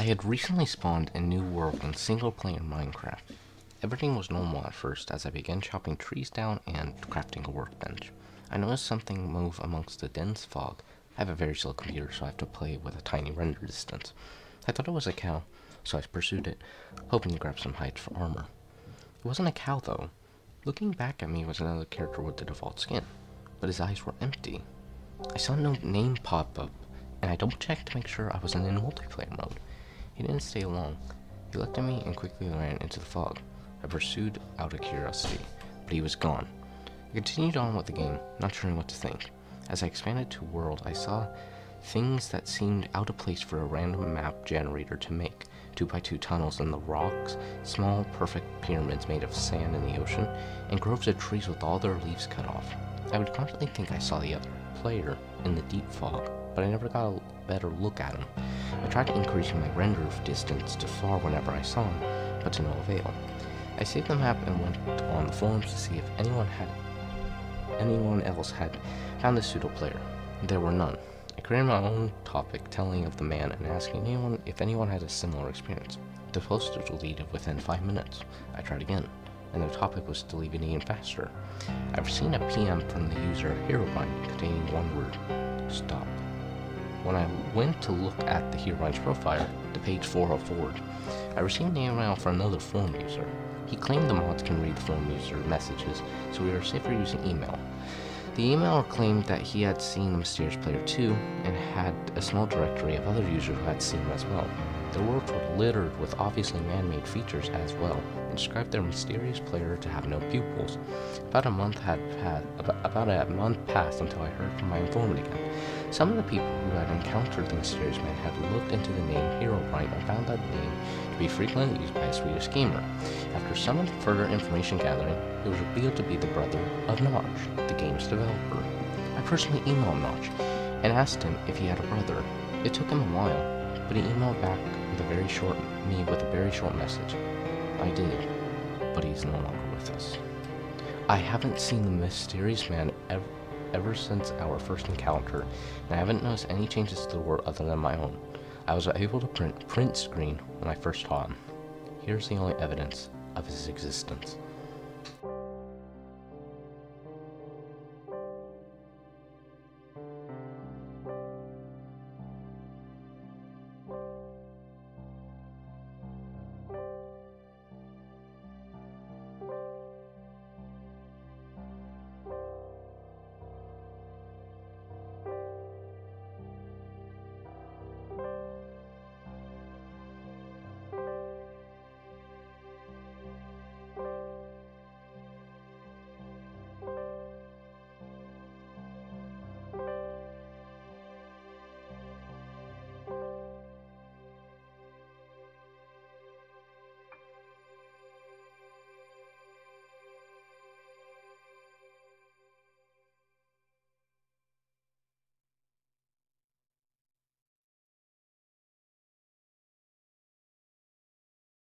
I had recently spawned a new world in single player Minecraft. Everything was normal at first as I began chopping trees down and crafting a workbench. I noticed something move amongst the dense fog. I have a very slow computer, so I have to play with a tiny render distance. I thought it was a cow, so I pursued it, hoping to grab some hides for armor. It wasn't a cow, though. Looking back at me was another character with the default skin, but his eyes were empty. I saw no name pop up, and I double checked to make sure I wasn't in multiplayer mode. He didn't stay long. He looked at me and quickly ran into the fog. I pursued out of curiosity, but he was gone. I continued on with the game, not sure what to think. As I expanded to world, I saw things that seemed out of place for a random map generator to make. 2x2 tunnels in the rocks, small perfect pyramids made of sand in the ocean, and groves of trees with all their leaves cut off. I would constantly think I saw the other player in the deep fog, but I never got a better look at him. I tried increasing my render distance to far whenever I saw him, but to no avail. I saved the map and went on the forums to see if anyone had anyone else had found the pseudo player. There were none. I created my own topic telling of the man and asking anyone if anyone had a similar experience. The post was deleted within five minutes. I tried again, and the topic was deleted even faster. I've seen a PM from the user Herobrine containing one word, stop. When I went to look at the Herobrine's profile, the page 404, I received an email from another forum user. He claimed the mods can read forum user messages, so we are safer using email. The emailer claimed that he had seen the mysterious player too, and had a small directory of other users who had seen him as well. Their worlds were littered with obviously man-made features as well, and described their mysterious player to have no pupils. About a month had passed, about a month passed until I heard from my informant again. Some of the people who had encountered the mysterious man had looked into the name Hero Herobrine and found that name to be frequently used by a Swedish gamer. After some further information gathering, it was revealed to be the brother of Notch, the game's developer. I personally emailed Notch and asked him if he had a brother. It took him a while, but he emailed back with a very short me with a very short message. I did, but he's no longer with us. I haven't seen the mysterious man ever ever since our first encounter, and I haven't noticed any changes to the world other than my own. I was able to print print screen when I first saw him. Here's the only evidence of his existence.